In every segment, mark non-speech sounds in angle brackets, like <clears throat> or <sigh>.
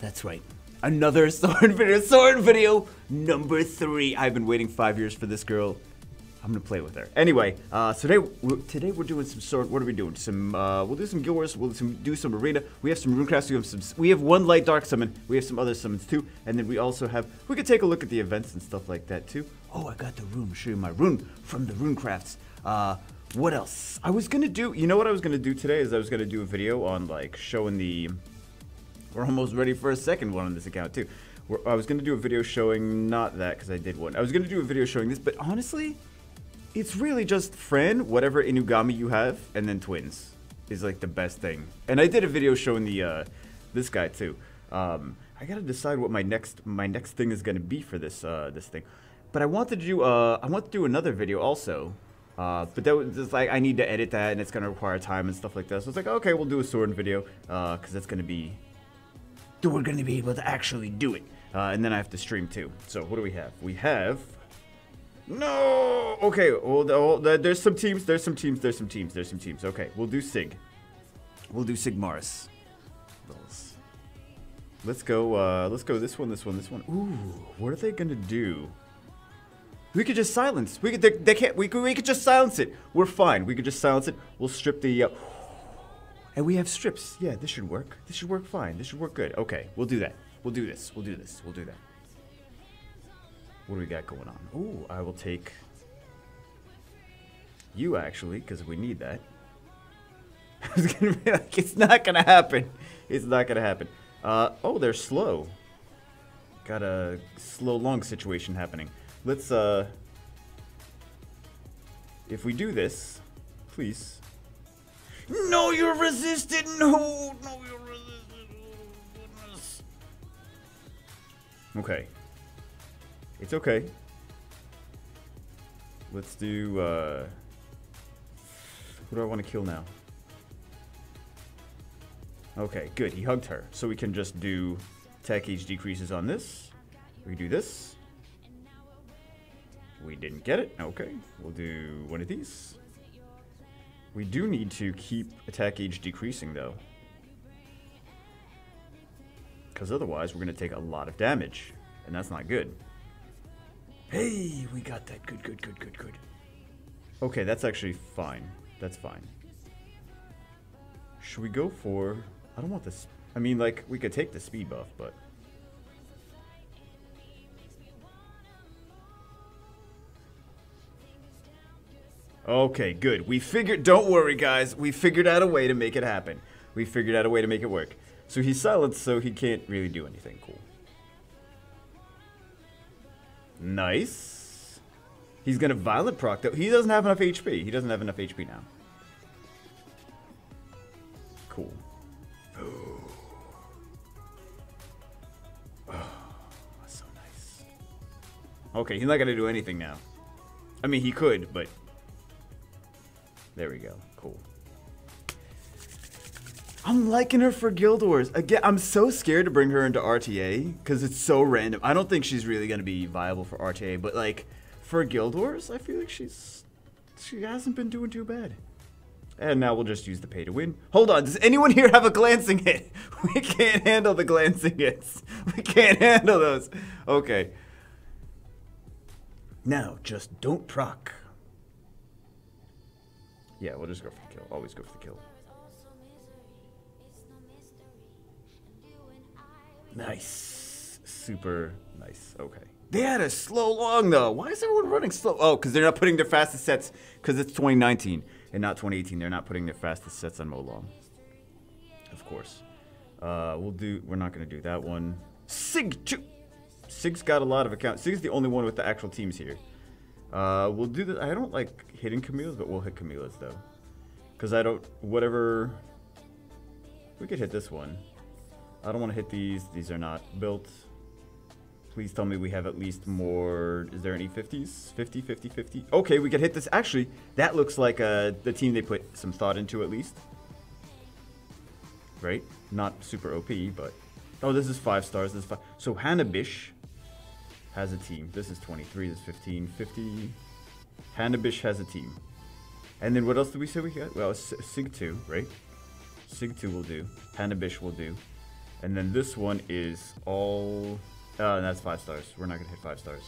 That's right. Another <laughs> sword video. Sword video number three. I've been waiting five years for this girl. I'm gonna play with her. Anyway, uh, today we're, today we're doing some sword. What are we doing? Some uh, we'll do some Guild Wars. We'll do some, do some arena. We have some runecrafts. We have some. We have one light dark summon. We have some other summons too. And then we also have. We could take a look at the events and stuff like that too. Oh, I got the rune. Show you my rune from the runecrafts. Uh, what else? I was gonna do. You know what I was gonna do today is I was gonna do a video on like showing the. We're almost ready for a second one on this account too. We're, I was gonna do a video showing not that because I did one. I was gonna do a video showing this, but honestly, it's really just Fran, whatever Inugami you have, and then twins is like the best thing. And I did a video showing the uh, this guy too. Um, I gotta decide what my next my next thing is gonna be for this uh, this thing. But I wanted to do uh, I want to do another video also. Uh, but that was just like I need to edit that and it's gonna require time and stuff like that. So it's like okay, we'll do a sword video because it's gonna be we're gonna be able to actually do it. Uh, and then I have to stream too. So what do we have? We have no. Okay. Well, there's some teams. There's some teams. There's some teams. There's some teams. Okay. We'll do Sig. We'll do Sigmaris. Let's go. Uh, let's go. This one. This one. This one. Ooh. What are they gonna do? We could just silence. We could. They, they can't. We could. We could just silence it. We're fine. We could just silence it. We'll strip the. Uh, and we have strips. Yeah. This should work. This should work fine. This should work good. Okay. We'll do that. We'll do this. We'll do this. We'll do that. What do we got going on? Ooh, I will take you actually, because we need that. <laughs> I was gonna be like, it's not gonna happen. It's not gonna happen. Uh, oh, they're slow. Got a slow long situation happening. Let's, uh, if we do this, please. No, you're resisted. No, no, you're resisted. Oh, goodness. Okay. It's okay. Let's do, uh... Who do I want to kill now? Okay, good. He hugged her. So we can just do attack age decreases on this. We do this. We didn't get it. Okay. We'll do one of these. We do need to keep attack age decreasing, though. Because otherwise, we're going to take a lot of damage. And that's not good. Hey, we got that. Good, good, good, good, good. Okay, that's actually fine. That's fine. Should we go for... I don't want this... I mean, like, we could take the speed buff, but... Okay, good. We figured... Don't worry, guys. We figured out a way to make it happen. We figured out a way to make it work. So he's silenced, so he can't really do anything cool. Nice. He's gonna violent proc though. He doesn't have enough HP. He doesn't have enough HP now. Cool. Oh, so nice. Okay, he's not gonna do anything now. I mean, he could, but there we go. Cool. I'm liking her for Guild Wars. Again, I'm so scared to bring her into RTA because it's so random. I don't think she's really going to be viable for RTA, but like for Guild Wars, I feel like she's she hasn't been doing too bad. And now we'll just use the pay to win. Hold on, does anyone here have a glancing hit? <laughs> We can't handle the glancing hits. <laughs> We can't handle those. Okay. Now, just don't proc. Yeah, we'll just go for the kill. Always go for the kill. Nice. Super nice. Okay. They had a slow long though. Why is everyone running slow? Oh, because they're not putting their fastest sets because it's 2019 and not 2018. They're not putting their fastest sets on Molong. Of course. Uh, we'll do. We're not gonna do that one. Sig. Sig's got a lot of accounts. Sig's the only one with the actual teams here. Uh, we'll do the. I don't like hitting Camille's, but we'll hit Camille's though, because I don't. Whatever. We could hit this one. I don't want to hit these. These are not built. Please tell me we have at least more. Is there any 50s? 50, 50, 50? Okay, we could hit this. Actually, that looks like uh, the team they put some thought into at least. Right? Not super OP, but... Oh, this is 5 stars. This is five. So Hanabish has a team. This is 23. This is 15. 50. Hanabish has a team. And then what else did we say we got? Well, Sig 2, right? Sig 2 will do. Hanabish will do. And then this one is all. Uh, that's five stars. We're not gonna hit five stars.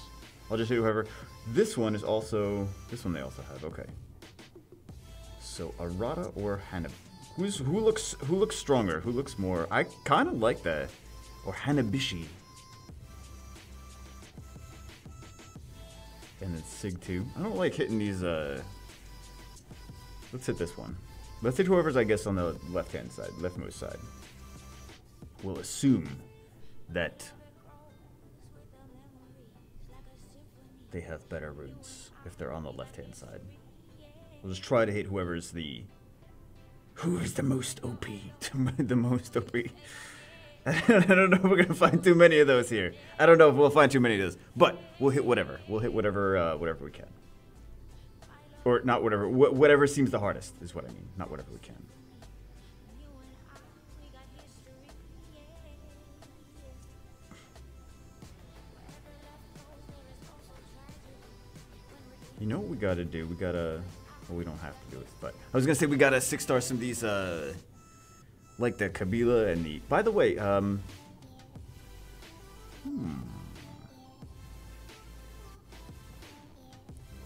I'll just hit whoever. This one is also. This one they also have. Okay. So Arata or Hanab. Who's who looks who looks stronger? Who looks more? I kind of like that. Or Hanabishi. Sig 2. I don't like hitting these, uh... Let's hit this one. Let's hit whoever's, I guess, on the left-hand side, leftmost side. We'll assume that they have better runes if they're on the left-hand side. We'll just try to hit whoever's the... Who is the most OP? <laughs> the most OP. <laughs> I don't know if we're gonna find too many of those here. I don't know if we'll find too many of those, but we'll hit whatever. We'll hit whatever, uh, whatever we can, or not whatever. Wh whatever seems the hardest is what I mean. Not whatever we can. You know what we gotta do? We gotta. Well, we don't have to do it, but I was gonna say we gotta six star some of these. Uh, like the Kabila and the. By the way, um. Hmm.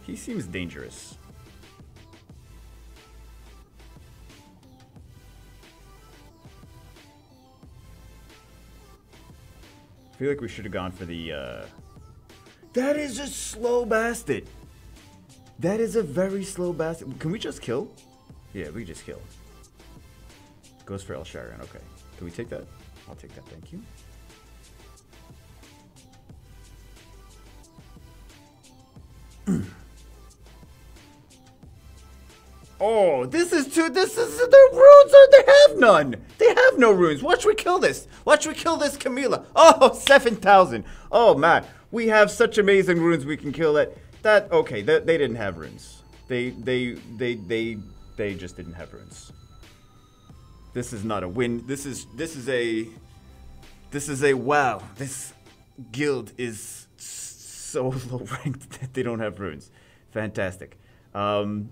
He seems dangerous. I feel like we should have gone for the, uh... That is a slow bastard! That is a very slow bastard. Can we just kill? Yeah, we just kill. Goes for Elsharion. Okay. Can we take that? I'll take that. Thank you. <clears throat> oh, this is too. This is the runes are. They have none. They have no runes. Watch we kill this. Watch we kill this Camila. Oh, <laughs> 7,000. Oh, man. We have such amazing runes we can kill it. That, okay, they, they didn't have runes. They, they, they, they, they just didn't have runes. This is not a win. This is this is a this is a wow. This guild is so <laughs> low ranked that they don't have runes. Fantastic. Um,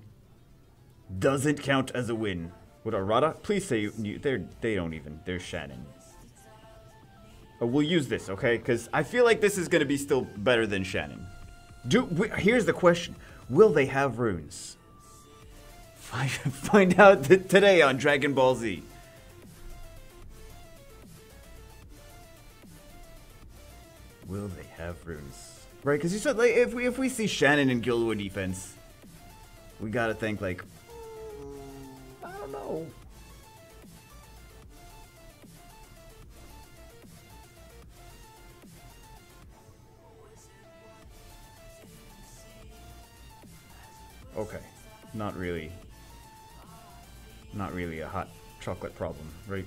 doesn't count as a win. With Arata, please say you, they're they don't even. They're Shannon. Oh, we'll use this, okay? Because I feel like this is going to be still better than Shannon. Do we, here's the question: Will they have runes? Find, <laughs> find out today on Dragon Ball Z. Will they have runes? Right, because you said like if we if we see Shannon in Guild War defense, we gotta think like I don't know. Okay, not really. Not really a hot chocolate problem, right?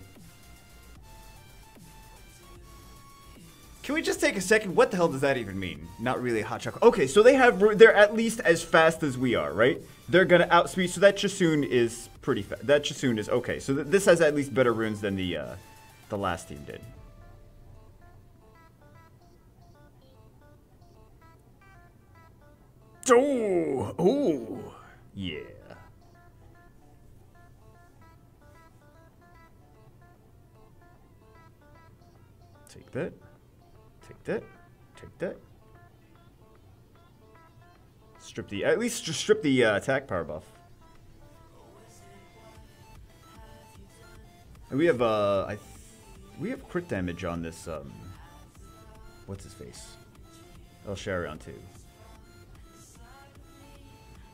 Can we just take a second? What the hell does that even mean? Not really a hot chocolate. Okay, so they have they're at least as fast as we are, right? They're gonna outspeed. So that Chasun is pretty fast. That Chasun is okay. So th this has at least better runes than the uh, the last team did. Oh, oh, yeah. Take that. Take that. Take that. Strip the, at least just strip the uh, attack power buff. And we have, uh, I, we have crit damage on this, um, what's his face? Elsharion too.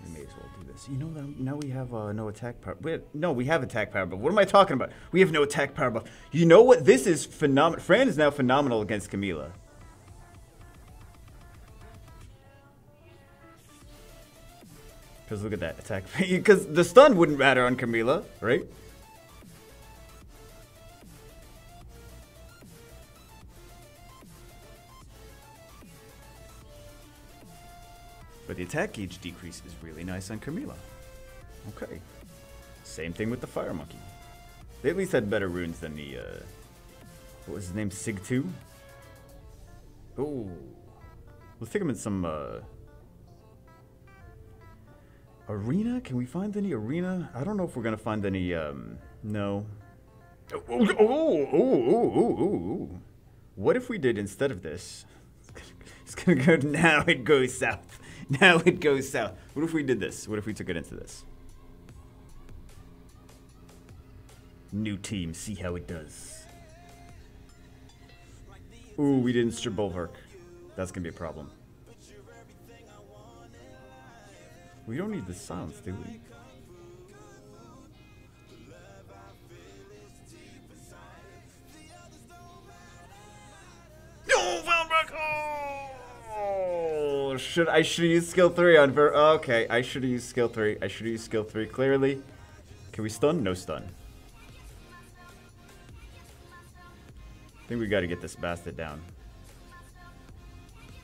We may as well do this. You know, now, now we have uh, no attack power. We have, no, we have attack power buff. What am I talking about? We have no attack power buff. You know what? This is phenomenal. Fran is now phenomenal against Camila. Because look at that attack. <laughs> Because the stun wouldn't matter on Camila, right? But the attack gauge decrease is really nice on Camila. Okay. Same thing with the Fire Monkey. They at least had better runes than the, uh... What was his name? Sig 2? Oh. Let's take him in some, uh... Arena? Can we find any arena? I don't know if we're gonna find any, um, no. Oh, oh, oh, oh, oh, oh. What if we did instead of this? <laughs> It's gonna go. Now it goes south. Now it goes south. What if we did this? What if we took it into this? New team. See how it does. Ooh, we didn't strip Bulwark. That's gonna be a problem. We don't need the silence, do we? Oh, should I should use skill three on Ver? Okay, I should use skill three. I should use skill three clearly. Can we stun? No stun. I think we got to get this bastard down.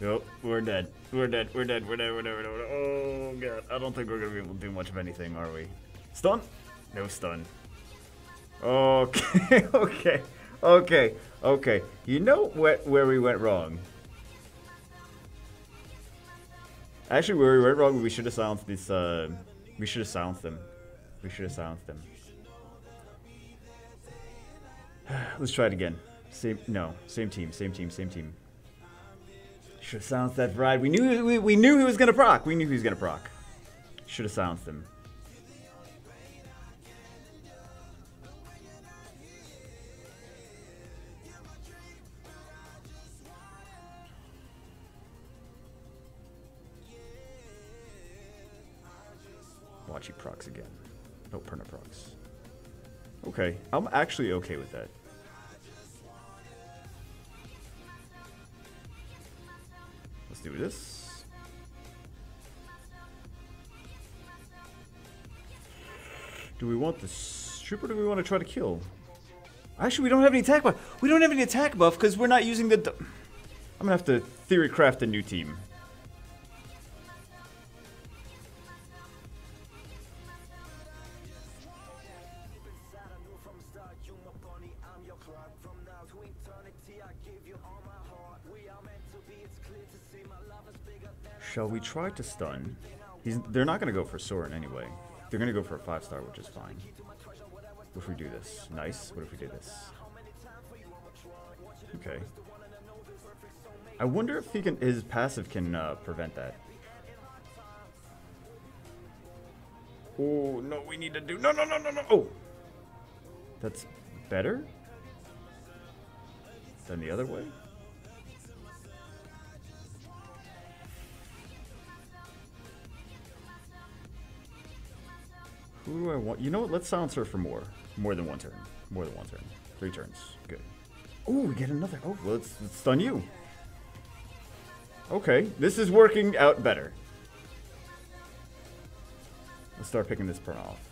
Nope, we're dead. We're dead. We're dead. We're dead. We're dead. We're dead. We're dead. Oh god, I don't think we're gonna be able to do much of anything, are we? Stun? No stun. Okay. <laughs> okay. Okay. Okay. You know? Where we went wrong? Actually, where we went wrong, we should have silenced this. Uh, we should have silenced them. We should have silenced them. <sighs> Let's try it again. Same. No. Same team. Same team. Same team. Should have silenced that ride. We knew we, we knew he was gonna proc. We knew he was gonna proc. Should have silenced him. Watch he procs again. No perna procs. Okay, I'm actually okay with that. Do this. Do we want the or do we want to try to kill? Actually, we don't have any attack buff. We don't have any attack buff because we're not using the... I'm going to have to theory craft a new team. Shall we try to stun? He's, they're not going to go for Sorin anyway. They're going to go for a 5 star, which is fine. What if we do this? Nice. What if we do this? Okay. I wonder if he can his passive can uh, prevent that. Oh no, we need to do no no no no no. Oh, that's better than the other way. Who do I want? You know what? Let's silence her for more. More than one turn. More than one turn. Three turns. Good. Oh, we get another. Oh, well, let's, let's stun you. Okay, this is working out better. Let's start picking this burn off.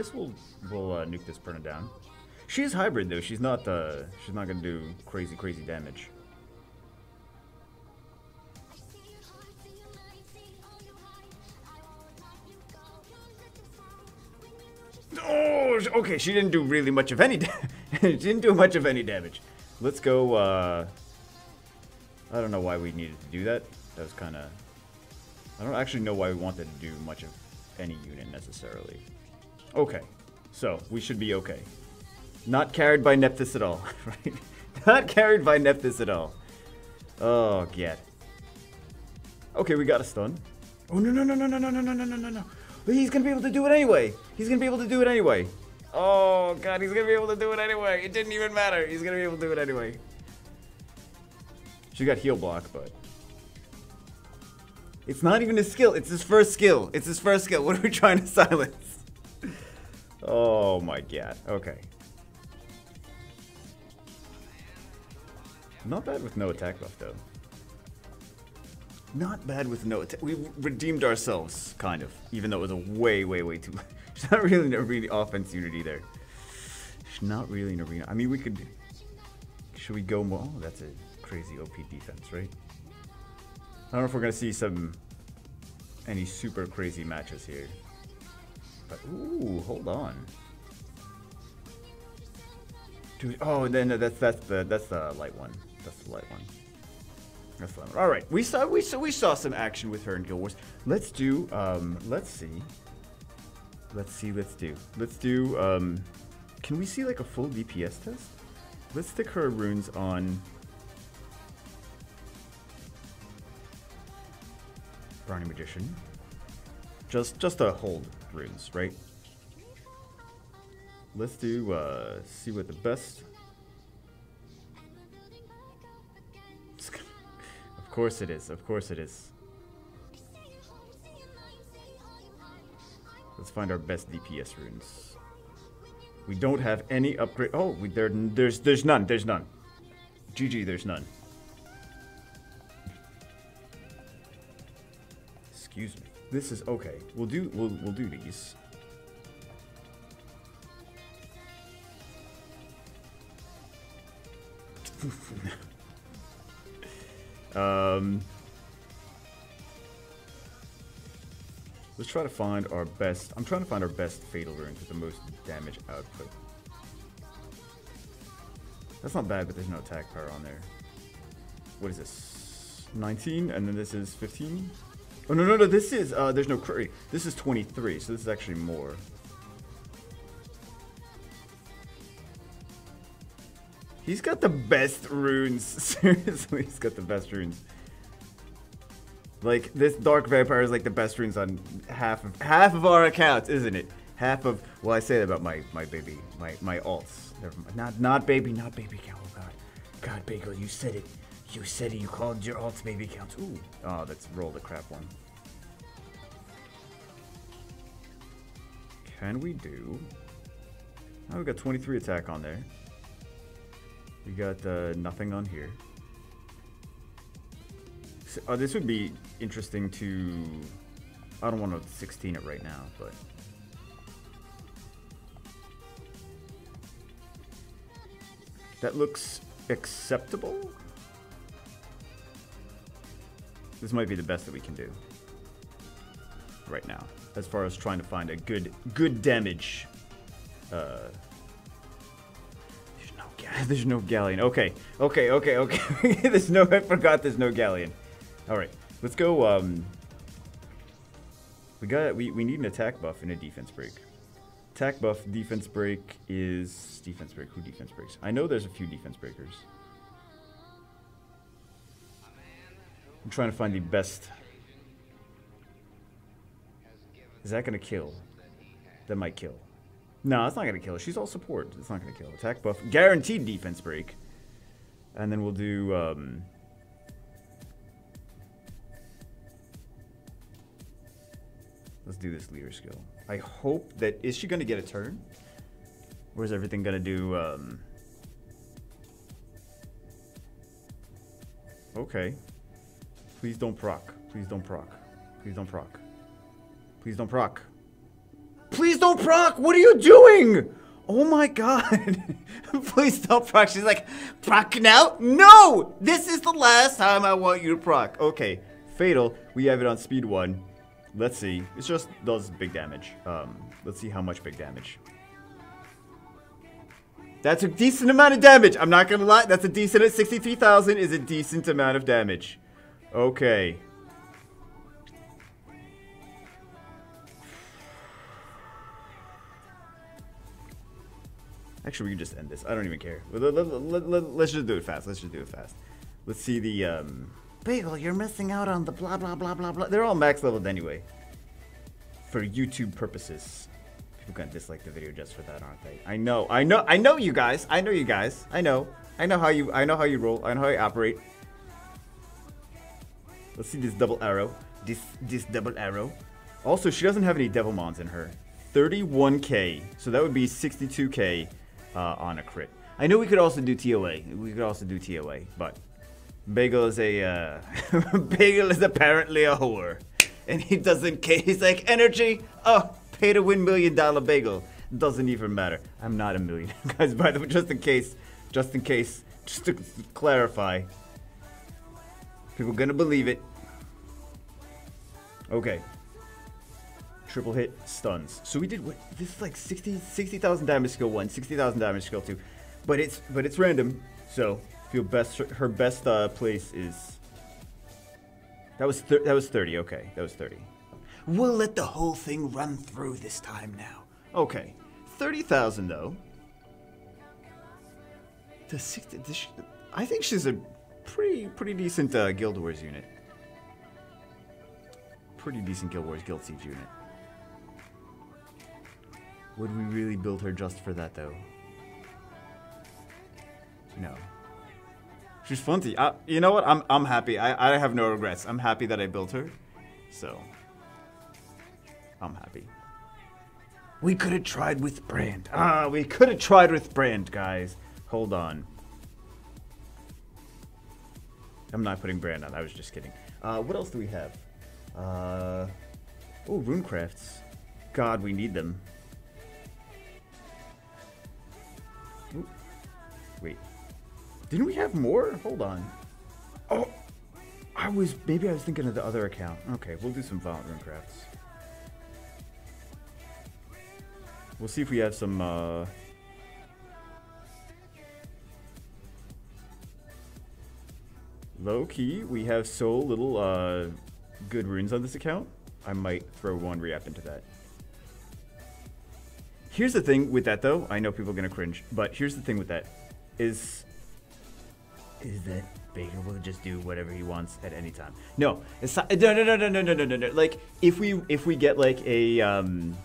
Guess we'll we'll uh, nuke this Perna down. She is hybrid though. She's not uh she's not gonna do crazy crazy damage. Oh, okay. She didn't do really much of any. <laughs> She didn't do much of any damage. Let's go. uh... I don't know why we needed to do that. That was kind of. I don't actually know why we wanted to do much of any unit necessarily. Okay, so we should be okay. Not carried by Nephthys at all, right? Not carried by Nephthys at all. Oh, get. Okay, we got a stun. Oh no no no no no no no no no no no! He's gonna be able to do it anyway. He's gonna be able to do it anyway. Oh god, he's gonna be able to do it anyway. It didn't even matter. He's gonna be able to do it anyway. She got heal block, but it's not even his skill. It's his first skill. It's his first skill. What are we trying to silence? Oh my god. Okay. Not bad with no attack buff though. Not bad with no attack. We redeemed ourselves, kind of. Even though it was a way, way, way too. <laughs> She's not really an arena offense unit either. She's not really an arena. I mean, we could. Should we go more? Oh, that's a crazy OP defense, right? I don't know if we're gonna see some any super crazy matches here. But ooh, hold on. Dude, oh, then that's that's the that's the light one. That's the light one. That's the light one. All right, we saw we saw we saw some action with her in Guild Wars. Let's do um, let's see. Let's see. Let's do. Let's do. Um, can we see like a full DPS test? Let's stick her runes on. Brownie Magician. Just just to hold runes, right? Let's do uh see what the best <laughs> Of course it is, of course it is. Let's find our best DPS runes. We don't have any upgrade. Oh, we, there, there's there's none. There's none. GG, there's none. Excuse me. This is okay. We'll do we'll we'll do these. um Let's try to find our best. I'm trying to find our best fatal runes with the most damage output. That's not bad, but there's no attack power on there. What is this? 19, and then this is 15. Oh no no no! This is uh, there's no curry. This is 23, so this is actually more. He's got the best runes. <laughs> Seriously, he's got the best runes. Like this dark vampire is like the best runes on half of half of our accounts, isn't it? Half of well, I say that about my my baby, my my alts. Not not baby, not baby count. Oh god, God, Bagel, you said it. You said it. You called your alts baby counts. Ooh. Oh, let's roll the crap one. Can we do? Oh, we got 23 attack on there. We got uh, nothing on here. So, uh, this would be interesting to. I don't want to 16 it right now, but. That looks acceptable. This might be the best that we can do right now, as far as trying to find a good good damage. Uh, there's no <laughs> there's no galleon. Okay, okay, okay, okay. <laughs> there's no. I forgot. There's no galleon. All right, let's go. Um, we got. We we need an attack buff and a defense break. Attack buff, defense break is defense break. Who defense breaks? I know there's a few defense breakers. I'm trying to find the best. Is that gonna kill? That might kill. No, it's not gonna kill. She's all support. It's not gonna kill. Attack buff, guaranteed defense break, and then we'll do. Um, let's do this leader skill. I hope that is she gonna get a turn, or is everything gonna do? Um, okay. Please don't proc. Please don't proc. Please don't proc. Please don't proc. Please don't proc! What are you doing? Oh my god. <laughs> Please don't proc. She's like, proc now? No! This is the last time I want you to proc. Okay. Fatal. We have it on speed one. Let's see. It just does big damage. Um, let's see how much big damage. That's a decent amount of damage. I'm not gonna lie. That's a decent. 63,000 is a decent amount of damage. Okay. Actually, we can just end this. I don't even care. Let, us just do it fast. Let's just do it fast. Let's see the, um... Bagel, you're missing out on the blah, blah, blah, blah, blah. They're all max leveled anyway. For YouTube purposes. People gonna dislike the video just for that, aren't they? I know, I know, I know you guys. I know you guys. I know. I know how you, I know how you roll. I know how you operate. Let's see this double arrow. This, this double arrow. Also, she doesn't have any devil mons in her. 31k. So that would be 62k uh, on a crit. I know we could also do TOA. We could also do TOA, but Bagel is a uh, <laughs> Bagel is apparently a whore, and he doesn't care. He's like energy. Oh, pay to win million dollar Bagel. Doesn't even matter. I'm not a millionaire, <laughs> guys. By the way, just in case, just in case, just to clarify, people gonna believe it. Okay, triple hit, stuns. So we did what? This is like 60 60,000 damage skill one, 60,000 damage skill two, but it's but it's random. So feel best. Her best uh, place is that was that was 30. Okay, that was 30. We'll let the whole thing run through this time now. Okay, 30,000 though. The 60. The sh- I think she's a pretty pretty decent uh, Guild Wars unit. Pretty decent Guild Wars Guild Siege unit. Would we really build her just for that though? No. She's fun to. Uh, you know what? I'm I'm happy. I I have no regrets. I'm happy that I built her. So. I'm happy. We could have tried with Brand. Ah, we could have tried with Brand, guys. Hold on. I'm not putting Brand on. I was just kidding. Uh, what else do we have? Uh, oh, runecrafts. God, we need them. Didn't we have more? Hold on. Oh, I was maybe I was thinking of the other account. Okay, we'll do some violent runecrafts. We'll see if we have some. Uh, low key, we have so little uh, good runes on this account. I might throw one re-up into that. Here's the thing with that though. I know people are gonna cringe, but here's the thing with that is is that Baker will just do whatever he wants at any time. No, it's not, no, no, no, no, no, no, no, no. Like if we if we get like a um.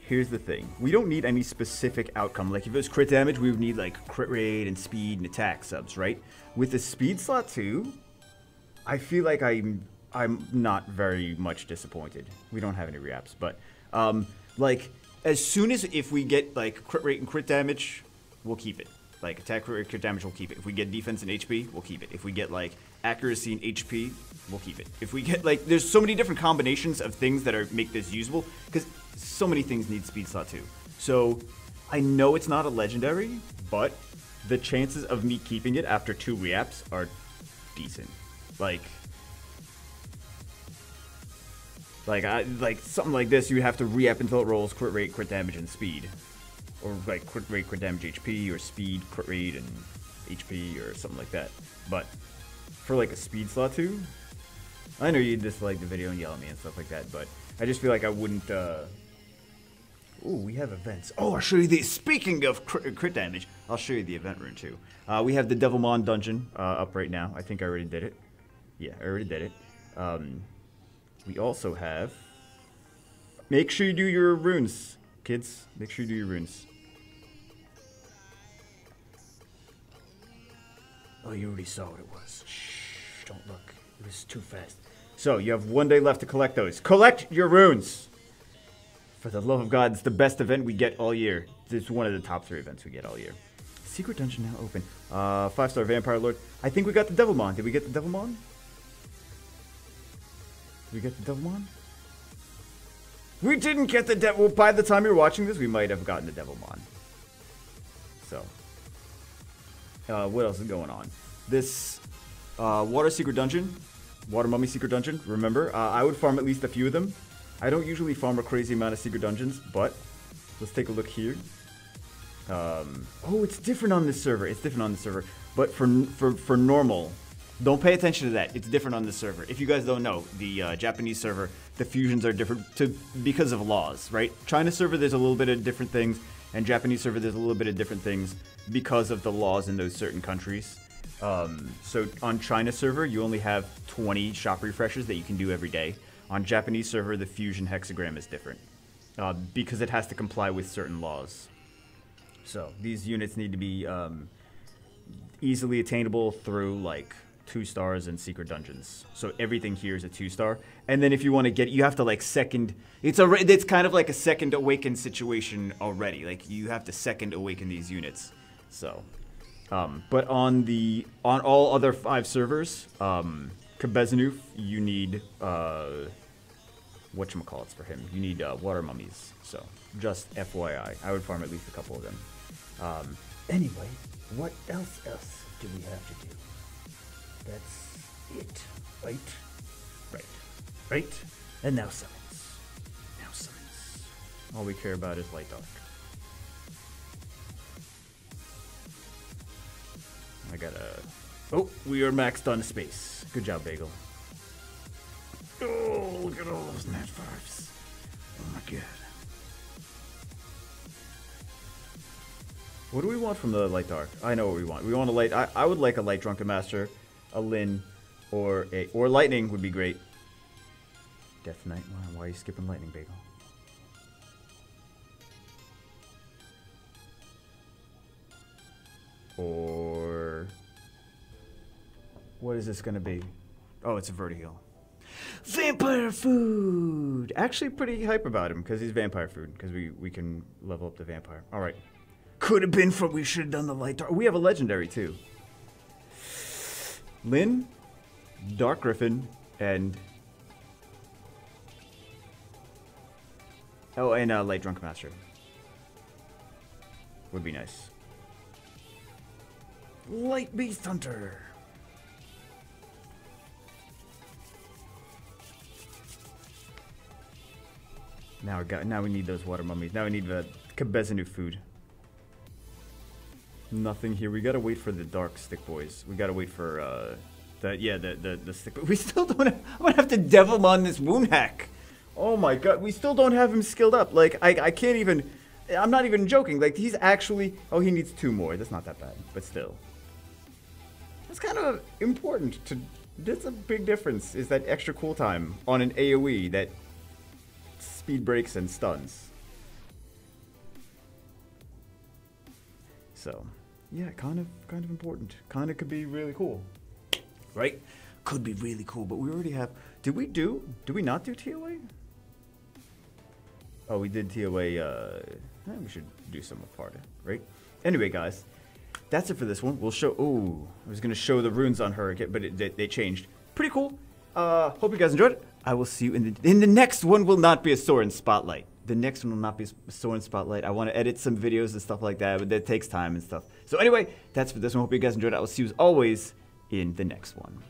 Here's the thing: we don't need any specific outcome. Like if it was crit damage, we would need like crit rate and speed and attack subs, right? With the speed slot too, I feel like I'm I'm not very much disappointed. We don't have any reaps, but um, like as soon as if we get like crit rate and crit damage, we'll keep it. Like attack crit damage, we'll keep it. If we get defense and HP, we'll keep it. If we get like accuracy and HP, we'll keep it. If we get like there's so many different combinations of things that are make this usable because so many things need speed slot too. So I know it's not a legendary, but the chances of me keeping it after two reaps are decent. Like like I like something like this, you have to re-up until it rolls crit rate, crit damage, and speed, or like crit rate, crit damage, HP, or speed, crit rate, and HP, or something like that. But for like a speed slot too, I know you dislike the video and yell at me and stuff like that, but I just feel like I wouldn't. uh Ooh, we have events. Oh, I'll show you the. Speaking of crit, crit damage, I'll show you the event rune too. Uh, we have the Devilmon dungeon uh, up right now. I think I already did it. Yeah, I already did it. Um, we also have. Make sure you do your runes, kids. Make sure you do your runes. Oh, you already saw what it was. Shh, don't look. It was too fast. So, you have one day left to collect those. Collect your runes! For the love of God, it's the best event we get all year. It's one of the top three events we get all year. Secret dungeon now open. Uh, five star vampire lord. I think we got the Devilmon. Did we get the Devilmon? Did we get the Devilmon? We didn't get the Devil. By the time you're watching this, we might have gotten the Devilmon. So, uh, what else is going on? This uh, Water Secret Dungeon, Water Mummy Secret Dungeon. Remember, uh, I would farm at least a few of them. I don't usually farm a crazy amount of secret dungeons, but let's take a look here. Um, oh, it's different on this server. It's different on this server. But for for for normal, don't pay attention to that. It's different on this server. If you guys don't know, the uh, Japanese server, the fusions are different to because of laws, right? China server, there's a little bit of different things, and Japanese server, does a little bit of different things because of the laws in those certain countries. Um, so on China server, you only have 20 shop refreshes that you can do every day. On Japanese server, the fusion hexagram is different uh, because it has to comply with certain laws. So these units need to be um, easily attainable through like two stars and secret dungeons. So everything here is a two star. And then if you want to get, you have to like second. It's a. It's kind of like a second awaken situation already. Like you have to second awaken these units. So, um, but on the on all other five servers, um, Kabezanuf, you need uh, whatchamacallits for him. You need uh, water mummies. So just FYI, I would farm at least a couple of them. Um, anyway, what else else do we have to do? That's it, right? Right. Right? And now summons. Now summons. All we care about is light dark. I gotta. Oh, we are maxed on space. Good job, Bagel. Oh, look at all those nat fives. Oh my god. What do we want from the light dark? I know what we want. We want a light. I, I would like a light drunken master, a Lin, or a or lightning would be great. Death Knight. Why, why are you skipping lightning, Bagel? Or what is this gonna be? Oh, it's a Verdehile. Vampire food. Actually, pretty hype about him because he's vampire food because we we can level up the vampire. All right. Could have been from. We should have done the light dark. We have a legendary too. Lynn, Dark Griffin, and oh, and uh, Light Drunk Master would be nice. Light Beast Hunter. Now we got. Now we need those water mummies. Now we need the Kabezanu food. Nothing here. We gotta wait for the dark stick boys. We gotta wait for uh, the yeah the the the stick. We <laughs> still don't. Have, I'm gonna have to devil on this Woonhak. Oh my god, we still don't have him skilled up. Like I I can't even. I'm not even joking. Like he's actually. Oh, he needs two more. That's not that bad, but still. That's kind of important to. That's a big difference. Is that extra cool time on an AOE that speed breaks and stuns. So, yeah, kind of, kind of important. Kind of could be really cool, right? Could be really cool. But we already have. Did we do? Did we not do TOA? Oh, we did TOA. Uh, eh, we should do some Parta, right? Anyway, guys, that's it for this one. We'll show. Oh, I was gonna show the runes on her but it, they, they changed. Pretty cool. Uh, hope you guys enjoyed it. I will see you in the in the next one. Will not be a Sorin spotlight. The next one will not be a Sorin spotlight. I want to edit some videos and stuff like that, but that takes time and stuff. So anyway, that's for this one. Hope you guys enjoyed it. I will see you as always in the next one.